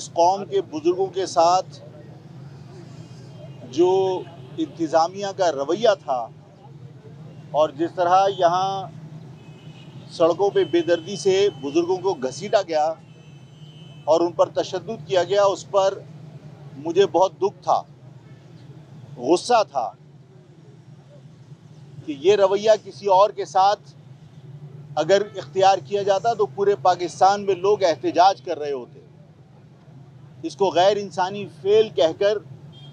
इस कौम के बुज़ुर्गों के साथ जो इंतज़ामिया का रवैया था और जिस तरह यहाँ सड़कों पे बेदर्दी से बुज़ुर्गों को घसीटा गया और उन पर तशद किया गया, उस पर मुझे बहुत दुख था, गुस्सा था कि ये रवैया किसी और के साथ अगर इख्तियार किया जाता तो पूरे पाकिस्तान में लोग एहतजाज कर रहे होते। इसको गैर इंसानी फेल कहकर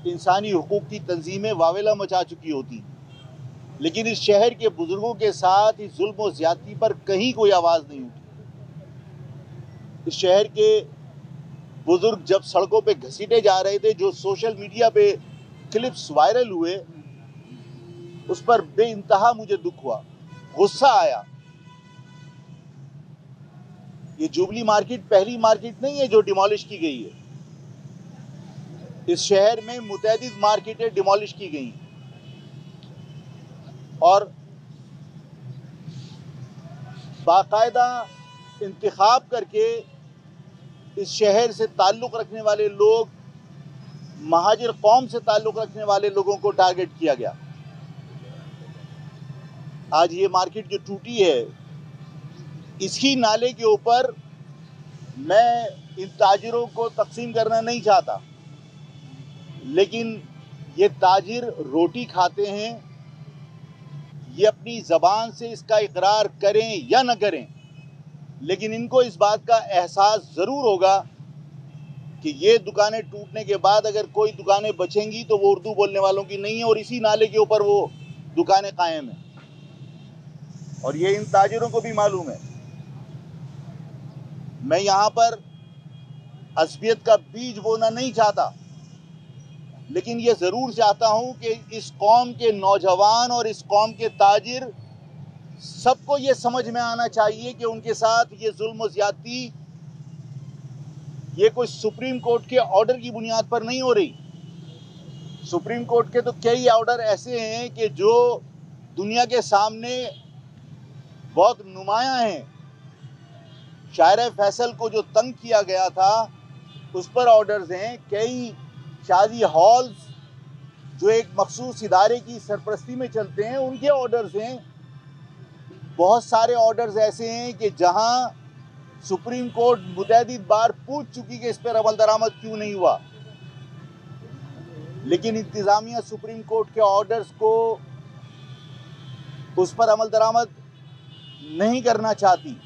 इंसानी हकूक़ की तंजीमें वावेला मचा चुकी होती। लेकिन इस शहर के बुज़ुर्गों के साथ इस जुल्म ज़्यादती पर कहीं कोई आवाज़ नहीं उठी। इस शहर के बुज़ुर्ग जब सड़कों पे घसीटे जा रहे थे, जो सोशल मीडिया पे क्लिप्स वायरल हुए, उस पर बे इंतहा मुझे दुख हुआ। गुस्सा आया। ये जुबली मार्केट पहली मार्केट नहीं है जो डिमोलिश की गई है। इस शहर में मुतद मार्केटें डिमोलिश की गई। और बाकायदा इंतखब करके इस शहर से ताल्लुक़ रखने वाले लोग, महाजिर कौम से ताल्लुक़ रखने वाले लोगों को टारगेट किया गया। आज ये मार्केट जो टूटी है इसी नाले के ऊपर मैं इन ताजरों को तकसीम करना नहीं चाहता। लेकिन ये ताजिर रोटी खाते हैं, ये अपनी ज़बान से इसका इकरार करें या न करें, लेकिन इनको इस बात का एहसास ज़रूर होगा कि ये दुकानें टूटने के बाद अगर कोई दुकानें बचेंगी तो वो उर्दू बोलने वालों की नहीं है और इसी नाले के ऊपर वो दुकानें कायम हैं। और ये इन ताजिरों को भी मालूम है। मैं यहाँ पर असबियत का बीज बोना नहीं चाहता। लेकिन ये ज़रूर चाहता हूँ कि इस कौम के नौजवान और इस कौम के ताजिर सबको ये समझ में आना चाहिए कि उनके साथ ये जुल्म ज़्यादती ये कोई सुप्रीम कोर्ट के ऑर्डर की बुनियाद पर नहीं हो रही। सुप्रीम कोर्ट के तो कई ऑर्डर ऐसे हैं कि जो दुनिया के सामने बहुत नुमाया हैं। शायर फैसल को जो तंग किया गया था, उस पर ऑर्डर्स हैं। कई शादी हॉल्स जो एक मखसूस इदारे की सरपरस्ती में चलते हैं, उनके ऑर्डर्स हैं। बहुत सारे ऑर्डर्स ऐसे हैं कि जहाँ सुप्रीम कोर्ट मुतद बार पूछ चुकी कि इस पर अमल दरामद क्यों नहीं हुआ। लेकिन इंतज़ामिया सुप्रीम कोर्ट के ऑर्डर्स को उस पर अमल दरामद नहीं करना चाहती।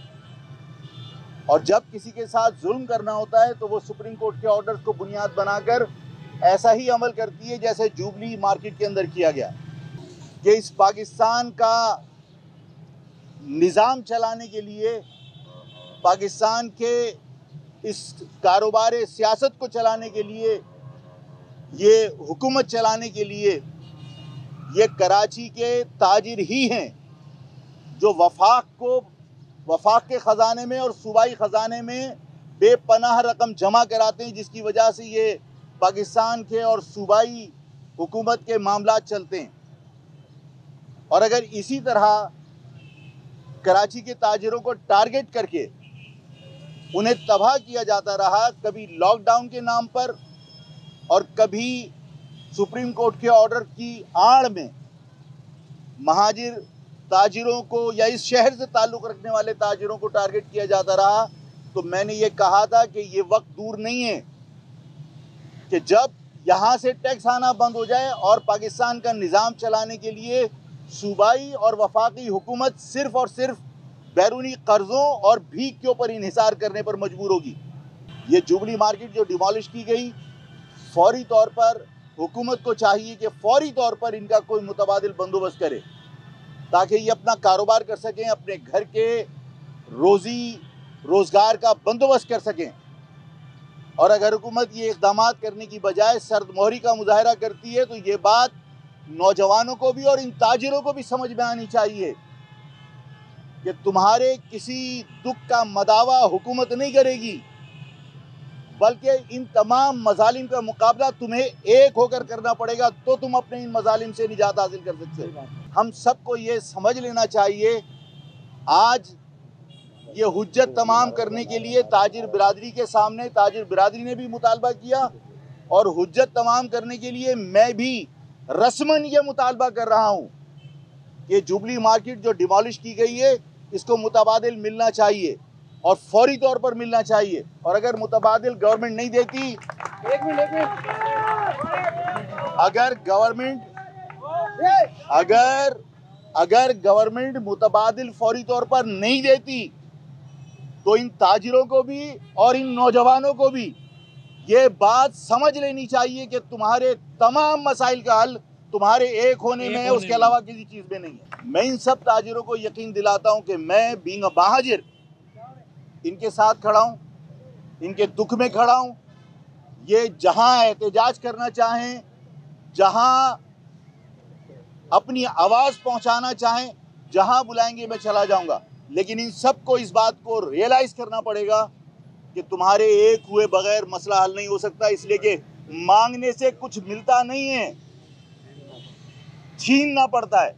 और जब किसी के साथ जुल्म करना होता है तो वो सुप्रीम कोर्ट के ऑर्डर्स को बुनियाद बनाकर ऐसा ही अमल करती है जैसे जुबली मार्केट के अंदर किया गया। कि इस पाकिस्तान का निज़ाम चलाने के लिए पाकिस्तान के इस कारोबार, सियासत को चलाने के लिए, ये हुकूमत चलाने के लिए ये कराची के ताजिर ही हैं जो वफाक को, वफाक के ख़जाने में और सूबाई ख़जाने में बेपनाह रकम जमा कराते हैं, जिसकी वजह से ये पाकिस्तान के और सूबाई हुकूमत के मामला चलते हैं। और अगर इसी तरह कराची के ताजरों को टारगेट करके उन्हें तबाह किया जाता रहा, कभी लॉकडाउन के नाम पर और कभी सुप्रीम कोर्ट के ऑर्डर की आड़ में महाजिर ताजिरों को या इस शहर से ताल्लुक़ रखने वाले ताजिरों को टारगेट किया जाता रहा तो मैंने ये कहा था कि ये वक्त दूर नहीं है। कि जब यहाँ से टैक्स आना बंद हो जाए और पाकिस्तान का निज़ाम चलाने के लिए सूबाई और वफाकी हुकूमत सिर्फ़ और सिर्फ़ बैरूनी कर्ज़ों और भीख के ऊपर इहिसार करने पर मजबूर होगी। ये जुबली मार्केट जो डिमोलिश की गई, फौरी तौर पर हुकूमत को चाहिए कि फौरी तौर पर इनका कोई मुतबादल बंदोबस्त करे, ताकि ये अपना कारोबार कर सकें, अपने घर के रोज़ी रोज़गार का बंदोबस्त कर सकें। और अगर हुकूमत ये इकदाम करने की बजाय सर्द मोहरी का मुजाहरा करती है तो ये बात नौजवानों को भी और इन ताजिरों को भी समझ में आनी चाहिए कि तुम्हारे किसी दुख का मदावा हुकूमत नहीं करेगी बल्कि इन तमाम मजालिम का मुकाबला तुम्हें एक होकर करना पड़ेगा तो तुम अपने इन मजालिम से निजात हासिल कर सकते हम सबको ये समझ लेना चाहिए आज ये हुज्जत तमाम करने के लिए ताजिर बिरादरी के सामने, ताजिर बिरादरी ने भी मुतालबा किया और हुज्जत तमाम करने के लिए मैं भी रस्मन ये मुतालबा कर रहा हूँ कि जुबली मार्केट जो डिमोलिश की गई है, इसको मुतबादल मिलना चाहिए और फौरी तौर पर मिलना चाहिए। और अगर मुतबादल गवर्नमेंट नहीं देती एक मिनट एक मिनट अगर गवर्नमेंट, अगर अगर गवर्नमेंट मुतबादल फौरी तौर पर नहीं देती तो इन ताजिरों को भी और इन नौजवानों को भी ये बात समझ लेनी चाहिए कि तुम्हारे तमाम मसाइल का हल तुम्हारे एक होने एक में है होने उसके अलावा किसी चीज़ में नहीं है। मैं इन सब ताजिरों को यकीन दिलाता हूँ कि मैं बींग बहाजिर इनके साथ खड़ा हूँ इनके दुख में खड़ा हूँ। ये जहाँ एहतजाज करना चाहें जहाँ अपनी आवाज़ पहुंचाना चाहें जहाँ बुलाएँगे मैं चला जाऊँगा। लेकिन इन सबको इस बात को रियलाइज़ करना पड़ेगा कि तुम्हारे एक हुए बगैर मसला हल नहीं हो सकता, इसलिए कि मांगने से कुछ मिलता नहीं है। छीनना पड़ता है।